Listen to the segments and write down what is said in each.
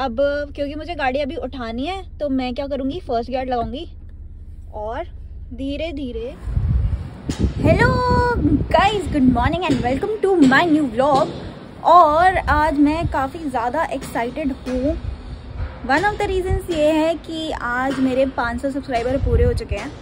अब, क्योंकि मुझे गाड़ी अभी उठानी है तो मैं क्या करूँगी? फ़र्स्ट गियर लगाऊँगी। और धीरे धीरे। Hello guys good morning and welcome to my new blog और आज मैं काफ़ी ज़्यादा एक्साइटेड हूँ। वन ऑफ़ द रीजंस ये है कि आज मेरे 500 सब्सक्राइबर पूरे हो चुके हैं।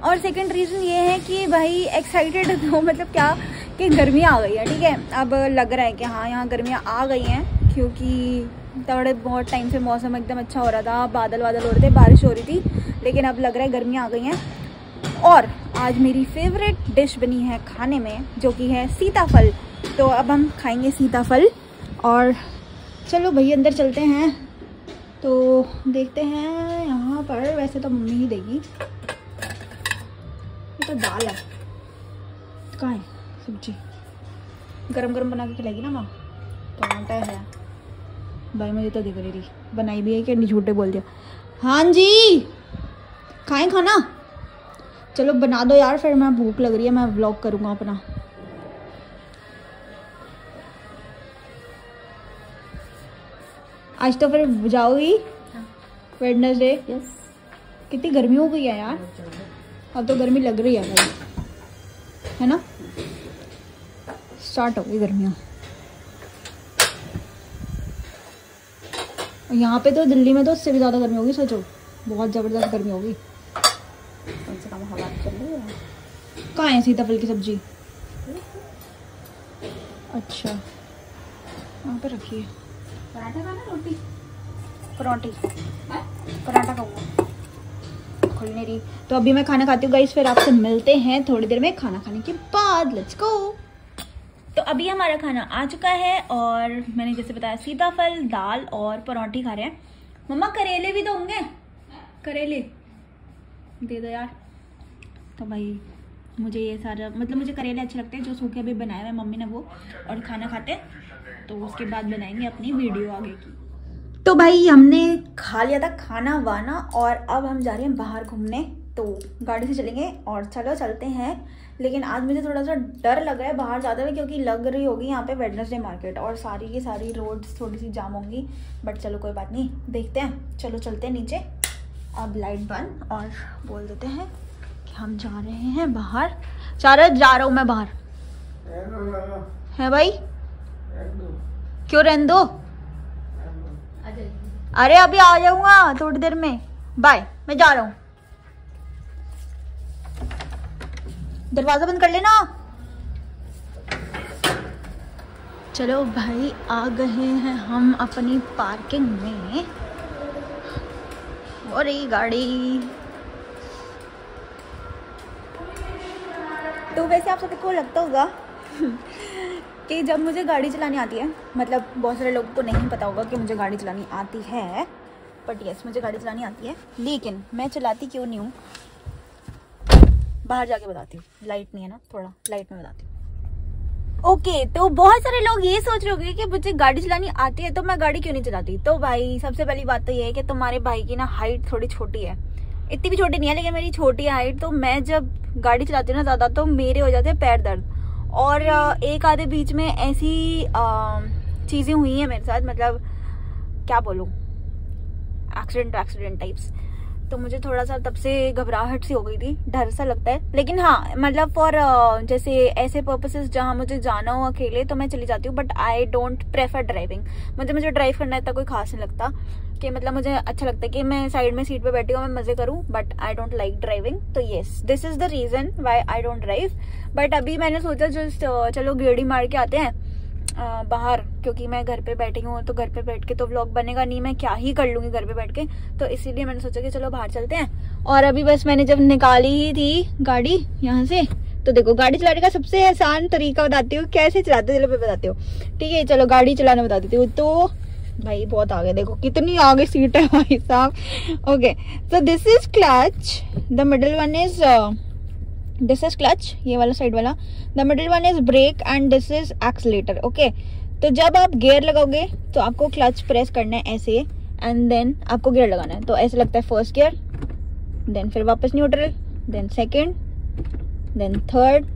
और सेकंड रीज़न ये है कि भाई एक्साइटेड तो मतलब क्या कि गर्मी आ गई है, ठीक है? अब लग रहा है कि हाँ यहाँ गर्मियाँ आ गई हैं, क्योंकि थोड़े बहुत टाइम से मौसम एकदम अच्छा हो रहा था, बादल वादल हो रहे थे, बारिश हो रही थी, लेकिन अब लग रहा है गर्मियाँ आ गई हैं। और आज मेरी फेवरेट डिश बनी है खाने में, जो कि है सीताफल। तो अब हम खाएँगे सीताफल, और चलो भैया अंदर चलते हैं। तो देखते हैं यहाँ पर, वैसे तो मम्मी ही देगी। ये तो दाल है। कहाँ है? सब्ज़ी। गरम गरम बना के खिलाएगी ना माँ? टमाटर है। भाई मुझे तो दिख रही। थी बनाई भी है कि नहीं झूठे बोल दिया हाँ? जी। खाएँ खाना? चलो बना दो यार फिर मैं भूख लग रही है मैं व्लॉग करूँगा अपना। आज तो फिर जाओगी? वेडनेसडे यस कितनी गर्मी हो गई है यार। अब तो गर्मी लग रही है भाई। है ना? स्टार्ट हो गई गर्मियाँ। यहाँ पे तो दिल्ली में तो उससे भी ज़्यादा गर्मी होगी सोचो। बहुत ज़बरदस्त गर्मी होगी। कम से कम हवा चल रही है? कहाँ है सीताफल की सब्ज़ी? अच्छा। वहाँ पे रखिए पराठा खाना रोटी? पराठी। पराठा खाऊँगा। खुल नहीं रही तो अभी मैं खाना खाती हूँ गाइस फिर आपसे मिलते हैं थोड़ी देर में खाना खाने के बाद। लेट्स गो अभी हमारा खाना आ चुका है और मैंने जैसे बताया सीताफल दाल और पराठी खा रहे हैं। मम्मा, करेले भी तो होंगे? करेले? दे दो यार। तो भाई, मुझे ये सारा मतलब मुझे करेले अच्छे लगते हैं, जो सूखे अभी बनाए हुए मम्मी ने वो, और खाना खाते तो उसके बाद बनाएँगे अपनी वीडियो आगे की। तो भाई, हमने खा लिया था खाना, वाना, और अब हम जा रहे हैं बाहर घूमने। तो गाड़ी से चलेंगे और चलो चलते हैं लेकिन आज मुझे थोड़ा सा डर लग रहा है बाहर जाते हुए, क्योंकि लग रही होगी यहाँ पे वेडनेसडे मार्केट और सारी की सारी रोड्स थोड़ी सी जाम होंगी। बट चलो, कोई बात नहीं, देखते हैं। चलो, चलते हैं नीचे। अब लाइट बंद और बोल देते हैं कि हम जा रहे हैं बाहर। चारा, जा रहा हूँ मैं बाहर। है भाई? क्यों रहने दो? अरे, अभी आ जाऊँगा थोड़ी देर में। बाय मैं जा रहा हूँ। दरवाज़ा बंद कर लेना। चलो भाई आ गए हैं हम अपनी पार्किंग में। और ये गाड़ी। तो वैसे आप सबको लगता होगा कि जब मुझे गाड़ी चलानी आती है मतलब बहुत सारे लोगों को नहीं पता होगा कि मुझे गाड़ी चलानी आती है बट यस मुझे गाड़ी चलानी आती है। लेकिन मैं चलाती क्यों नहीं हूँ? बाहर जाके बताती हूँ। लाइट नहीं है ना थोड़ा लाइट में बताती हूँ। ओके okay, तो बहुत सारे लोग ये सोच रहे होंगे कि मुझे गाड़ी चलानी आती है तो मैं गाड़ी क्यों नहीं चलाती? तो भाई सबसे पहली बात तो ये है कि तुम्हारे भाई की ना हाइट थोड़ी छोटी है। इतनी भी छोटी नहीं है लेकिन मेरी छोटी हाइट तो मैं जब गाड़ी चलाती हूँ ना ज़्यादा तो मेरे हो जाते हैं पैर दर्द। और एक आधे बीच में ऐसी चीज़ें हुई हैं मेरे साथ मतलब क्या बोलूँ? एक्सीडेंट एक्सीडेंट टाइप्स तो मुझे थोड़ा सा तब से घबराहट सी हो गई थी, डर सा लगता है। लेकिन हाँ मतलब फॉर जैसे ऐसे पर्पसेस जहाँ मुझे जाना हो अकेले तो मैं चली जाती हूँ but I don't prefer driving मुझे मुझे ड्राइव करना इतना कोई खास नहीं लगता कि मतलब मुझे अच्छा लगता है कि मैं साइड में सीट पे बैठी हूँ, मैं मज़े करूँ but I don't like driving तो yes this is the reason why I don't drive but अभी मैंने सोचा जस्ट चलो, गेड़ी मार के आते हैं। बाहर, क्योंकि मैं घर पे बैठी हूँ तो घर पे बैठ के तो व्लॉग बनेगा नहीं, मैं क्या ही कर लूँगी घर पे बैठ के? तो इसीलिए मैंने सोचा कि चलो बाहर चलते हैं। और अभी बस मैंने जब निकाली ही थी गाड़ी यहाँ से तो देखो गाड़ी चलाने का सबसे आसान तरीका बताती हूँ, कैसे चलाते चलो बताती हूँ। ठीक है, चलो गाड़ी चलाना बता देती हूँ। तो भाई बहुत आगे, देखो कितनी आगे सीट है भाई साहब। ओके तो this is clutch the middle one is this is clutch ये वाला साइड वाला। The middle one is brake and this is accelerator okay तो जब आप गेयर लगाओगे तो आपको क्लच प्रेस करना है ऐसे एंड देन आपको गेयर लगाना है। तो ऐसे लगता है फ़र्स्ट गेयर देन फिर वापस neutral then second then third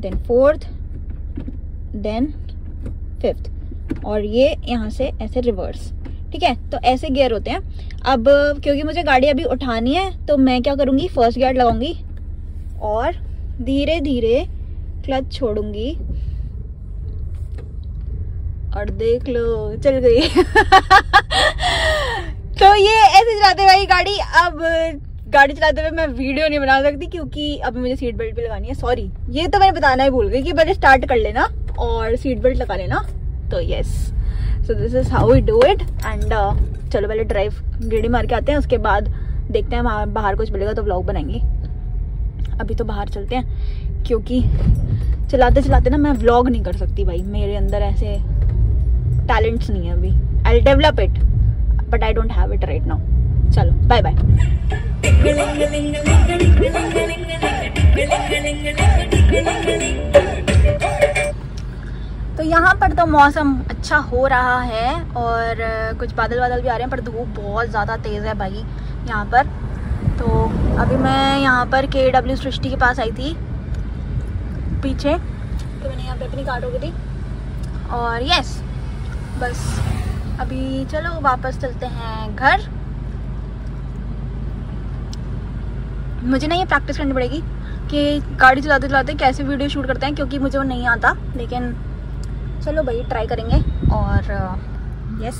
then fourth then fifth और ये यहाँ से ऐसे रिवर्स ठीक है? तो ऐसे गियर होते हैं। अब, क्योंकि मुझे गाड़ी अभी उठानी है तो मैं क्या करूँगी? फ़र्स्ट गियर लगाऊँगी। और धीरे धीरे क्लच छोड़ूँगी। और देख लो, चल गई। तो ये ऐसे चलाते भाई गाड़ी। अब गाड़ी चलाते हुए मैं वीडियो नहीं बना सकती क्योंकि अभी मुझे सीट बेल्ट भी लगानी है। सॉरी ये तो मैंने बताना ही भूल गई कि पहले स्टार्ट कर लेना और सीट बेल्ट लगा लेना। तो yes so this is how we do it and चलो पहले ड्राइव गेड़ी मार के आते हैं, उसके बाद देखते हैं बाहर कुछ मिलेगा तो ब्लॉग बनाएँगे। अभी तो बाहर चलते हैं, क्योंकि चलाते चलाते ना मैं व्लॉग नहीं कर सकती भाई। मेरे अंदर ऐसे टैलेंट्स नहीं है अभी। I develop it but I don't have it right now चलो बाय बाय तो यहाँ पर तो मौसम अच्छा हो रहा है और कुछ बादल बादल भी आ रहे हैं, पर धूप बहुत ज़्यादा तेज़ है भाई यहाँ पर। तो अभी मैं यहाँ पर के डब्ल्यू सृष्टि के पास आई थी, पीछे। तो मैंने यहाँ पे अपनी कार रोकी थी। और यस बस। अभी चलो वापस चलते हैं घर। मुझे ना ये प्रैक्टिस करनी पड़ेगी कि गाड़ी चलाते चलाते कैसे वीडियो शूट करते हैं, क्योंकि मुझे वो नहीं आता। लेकिन चलो भाई ट्राई करेंगे। और यस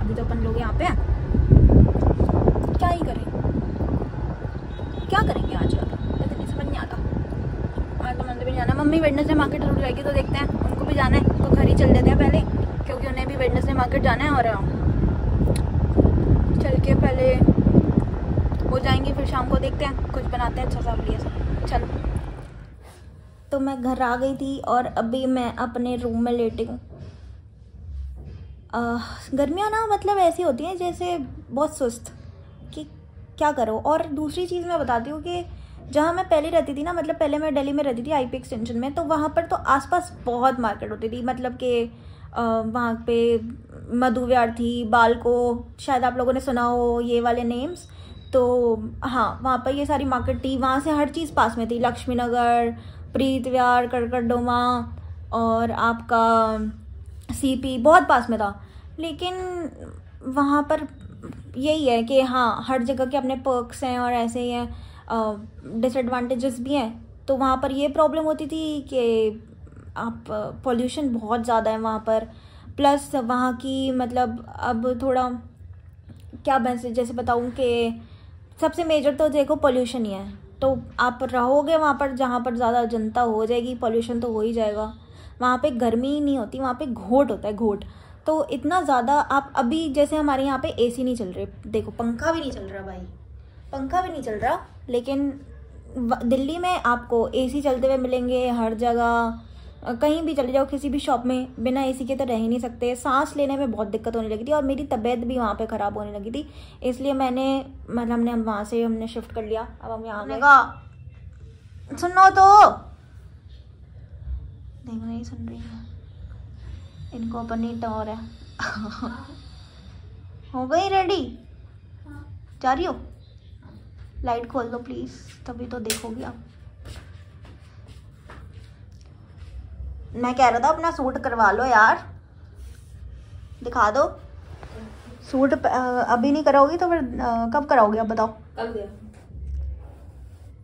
अभी तो अपन लोग यहाँ पे हैं। क्या ही करें। क्या करेंगे आज? मुझे नहीं समझ नहीं आता। आज तो मंदिर भी जाना मम्मी वेडनेसडे मार्केट ज़रूर जाएगी तो देखते हैं। उनको भी जाना है तो घर ही चल देते हैं पहले, क्योंकि उन्हें भी वेडनेसडे मार्केट जाना है और चल के पहले हो जाएँगे, फिर शाम को देखते हैं। कुछ बनाते हैं अच्छा सा सा चलो। तो मैं घर आ गई थी और अभी मैं अपने रूम में लेटी हूँ। गर्मियाँ ना मतलब ऐसी होती हैं जैसे बहुत सुस्त। क्या करो? और दूसरी चीज़ मैं बताती हूँ कि जहाँ मैं पहले रहती थी ना मतलब पहले मैं दिल्ली में रहती थी आईपी एक्सटेंशन में तो वहाँ पर तो आसपास बहुत मार्केट होती थी। मतलब कि वहाँ पे मधु थी बालको शायद आप लोगों ने सुना हो, ये वाले नेम्स तो हाँ वहाँ पर ये सारी मार्केट थी। वहाँ से हर चीज़ पास में थी। लक्ष्मी नगर प्रीत विहार कड़कड़डोमा और आपका सीपी बहुत पास में था। लेकिन वहाँ पर यही है कि हाँ हर जगह के अपने पर्क्स हैं और ऐसे ही हैं डिसएडवांटेजेस भी हैं। तो वहाँ पर ये प्रॉब्लम होती थी कि आप पोल्यूशन बहुत ज़्यादा है वहाँ पर। प्लस वहाँ की मतलब अब थोड़ा, क्या मैं जैसे बताऊँ कि सबसे मेजर तो देखो पोल्यूशन ही है। तो आप रहोगे वहाँ पर, जहाँ पर ज़्यादा जनता हो जाएगी पॉल्यूशन तो हो ही जाएगा। वहाँ पे गर्मी ही नहीं होती, वहाँ पे घोट होता है, घोट। तो इतना ज़्यादा आप अभी जैसे हमारे यहाँ पे एसी नहीं चल रहे। देखो पंखा भी नहीं चल रहा भाई। पंखा भी नहीं चल रहा लेकिन दिल्ली में आपको एसी चलते हुए मिलेंगे हर जगह। कहीं भी चले जाओ किसी भी शॉप में बिना एसी के तो रह ही नहीं सकते। सांस लेने में बहुत दिक्कत होने लगी थी और मेरी तबीयत भी वहाँ पे ख़राब होने लगी थी। इसलिए मैंने मतलब हमने वहाँ से हमने शिफ्ट कर लिया। अब हम यहाँ गए। सुनो तो। देखो नहीं सुन रही है। इनको अपनी टोर है। हो गई रेडी जा रही हो? लाइट खोल दो प्लीज़ तभी तो देखोगी आप। मैं कह रहा था अपना सूट करवा लो यार। दिखा दो। सूट अभी नहीं कराओगी तो फिर कब कराओगे आप बताओ?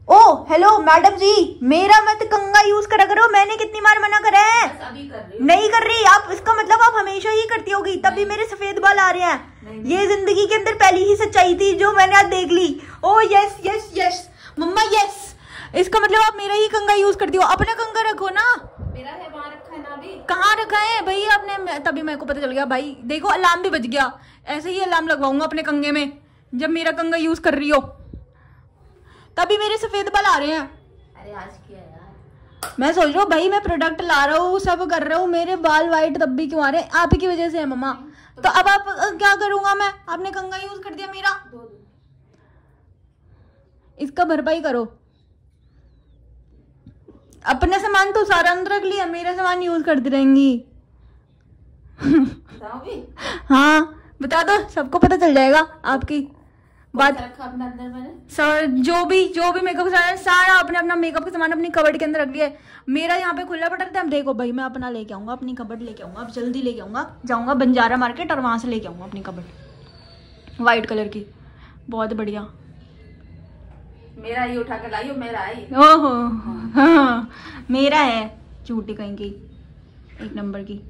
ओ हेलो मैडम जी मेरा मत कंगा यूज़ करा करो मैंने कितनी बार मना करा है। कर नहीं कर रही आप इसका मतलब आप हमेशा ही करती होगी तभी मेरे सफ़ेद बाल आ रहे हैं। ये ज़िंदगी के अंदर पहली ही सच्चाई थी जो मैंने आज देख ली। ओ yes yes yes mamma yes इसका मतलब आप मेरा ही कंगा यूज़ करती हो अपना कंगा रखो ना। मेरा है वहाँ रखा है ना अभी? कहाँ रखा है? भाई आपने तभी मेरे को पता चल गया भाई। देखो अलार्म भी बज गया। ऐसे ही अलार्म लगवाऊँगा अपने कंगे में जब मेरा कंगा यूज़ कर रही हो। तभी मेरे सफ़ेद बाल आ रहे हैं। अरे आज किया यार? मैं सोच रहा हूँ भाई मैं प्रोडक्ट ला रहा हूँ सब कर रहा हूँ मेरे बाल वाइट तब भी क्यों आ रहे हैं? आप ही की वजह से है मम्मा। तो अब आप क्या करूँगा मैं? आपने कंगा यूज़ कर दिया मेरा। इसका भरपाई करो। अपना सामान तो सारा अंदर रख लिया मेरा सामान यूज़ करती रहेंगी। हाँ बता दो सबको पता चल जाएगा आपकी। बात रखा अपने अंदर मैंने। सर जो भी जो भी मेकअप का सामान सारा अपने अपना मेकअप का सामान अपनी कबर्ड के अंदर रख दिया है मेरा यहाँ पे खुला पड़ा था देखो भाई मैं अपना लेके आऊँगा अपनी कबर्ड लेके आऊँगा अब जल्दी लेके आऊँगा जाऊँगा बंजारा मार्केट और वहाँ से लेके आऊँगा अपनी कबर्ड वाइट कलर की। बहुत बढ़िया। मेरा ही उठा के लाई हो मेरा ही। ओहो। हाँ, मेरा है झूठी कहीं की। एक नंबर की।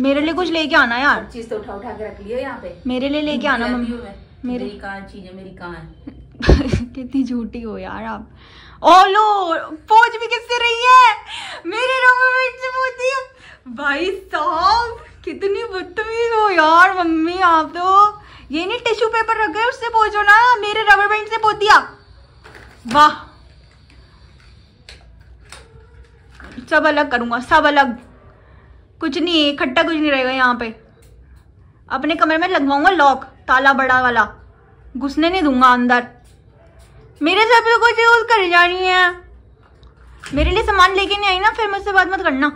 मेरे लिए कुछ लेके आना यार। चीज़ तो उठा उठा के रख लियो यहाँ पे। मेरे लिए लेके आना मम्मी। मेरे- कहाँ चीज़ है मेरी कहाँ है? कितनी झूठी हो यार आप। ओ लो पहुँच भी किससे रही है? मेरे से है। भाई साहब कितनी बदतमीज हो यार मम्मी आप तो। ये नहीं टिश्यू पेपर रख गए उससे पहुंचो ना? मेरे रबर बैंड से पहुँच दिया वाह। सब अलग करूँगा सब अलग। कुछ नहीं इकट्ठा कुछ नहीं रहेगा यहाँ पे। अपने कमरे में लगवाऊँगा लॉक ताला बड़ा वाला। घुसने नहीं दूँगा अंदर। मेरे सर पे कुछ यूज़ कर जानी है। मेरे लिए सामान लेके नहीं आई ना फिर मुझसे बात मत करना।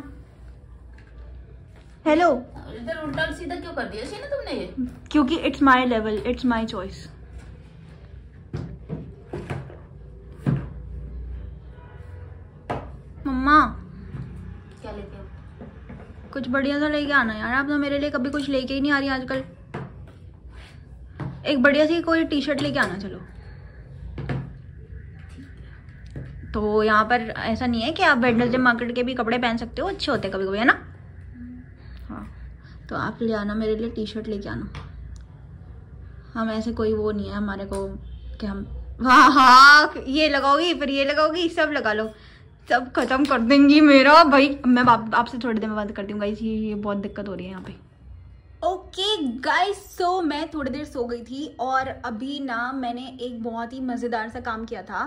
हेलो इधर उल्टा सीधा क्यों कर दिया? सी ना तुमने ये। क्योंकि it's my level it's my choice mamma. कुछ बढ़िया सा लेके आना यार, आप तो मेरे लिए कभी कुछ लेके ही नहीं आ रही आजकल। एक बढ़िया सी कोई टी शर्ट लेके आना, चलो। तो यहाँ पर ऐसा नहीं है कि आप वेडनेसडे मार्केट के भी कपड़े पहन सकते हो, अच्छे होते कभी कभी है ना? हाँ तो आप ले आना, मेरे लिए टी शर्ट लेके आना। हम ऐसे कोई वो नहीं है, हमारे को कि हम हाँ हाँ ये लगाओगी, फिर ये लगाओगी, सब लगा लो। सब खत्म कर देंगी मेरा। भाई मैं आप, आपसे थोड़ी देर में बात करती हूँ गाइस ये ये बहुत दिक्कत हो रही है यहाँ पे। ओके गाइस सो मैं थोड़ी देर सो गई थी और अभी ना मैंने एक बहुत ही मज़ेदार सा काम किया था।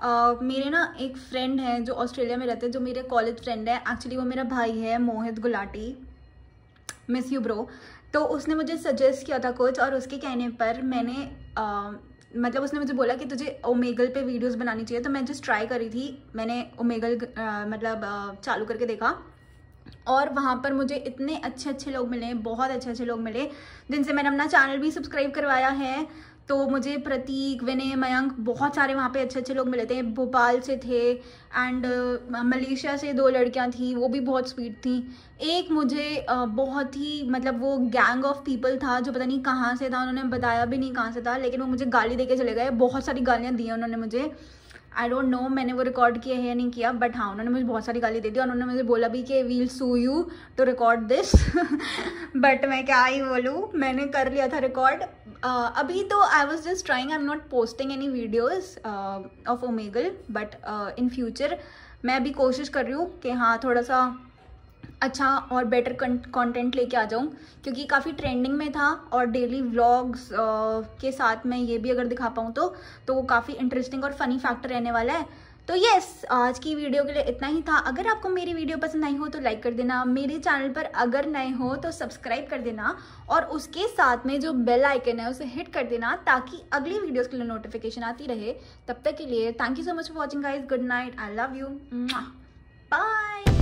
अ, मेरे ना एक फ्रेंड है जो ऑस्ट्रेलिया में रहते हैं जो मेरे कॉलेज फ्रेंड है। एक्चुअली वो मेरा भाई है Mohit Gulati miss you bro तो उसने मुझे सजेस्ट किया था कुछ और उसके कहने पर मैंने अ, मतलब उसने मुझे बोला कि तुझे ओमेगल पे वीडियोस बनानी चाहिए तो मैं जस्ट ट्राई करी थी। मैंने ओमेगल मतलब चालू करके देखा। और वहाँ पर मुझे इतने अच्छे अच्छे लोग मिले, बहुत अच्छे अच्छे लोग मिले, जिनसे मैंने अपना चैनल भी सब्सक्राइब करवाया है। तो मुझे प्रतीक, विनय, मयंक, बहुत सारे वहाँ पे अच्छे अच्छे लोग मिले थे। भोपाल से थे एंड मलेशिया से दो लड़कियाँ थी, वो भी बहुत स्वीट थी। एक मुझे बहुत ही मतलब वो गैंग ऑफ़ पीपल था जो पता नहीं कहाँ से था, उन्होंने बताया भी नहीं कहाँ से था, लेकिन वो मुझे गाली दे के चले गए। बहुत सारी गालियाँ दी हैं उन्होंने मुझे। आई डोंट नो मैंने वो रिकॉर्ड किया है या नहीं किया बट हाँ उन्होंने मुझे बहुत सारी गाली दे दी और उन्होंने मुझे बोला भी कि we'll sue you to record this but मैं क्या ही बोलूँ मैंने कर लिया था रिकॉर्ड uh, अभी तो I was just trying I am not posting any videos of Omegle but in future मैं अभी कोशिश कर रही हूँ कि हाँ थोड़ा सा अच्छा और बेटर कंटेंट लेके आ जाऊँ, क्योंकि काफ़ी ट्रेंडिंग में था और डेली व्लॉग्स के साथ मैं ये भी अगर दिखा पाऊँ तो तो वो काफ़ी इंटरेस्टिंग और फनी फैक्टर रहने वाला है। तो यस आज की वीडियो के लिए इतना ही था। अगर आपको मेरी वीडियो पसंद आई हो तो लाइक कर देना। मेरे चैनल पर अगर नए हो तो सब्सक्राइब कर देना और उसके साथ में जो बेल आइकन है उसे हिट कर देना ताकि अगली वीडियोस के लिए नोटिफिकेशन आती रहे। तब तक के लिए thank you so much for watching guys good night I love you bye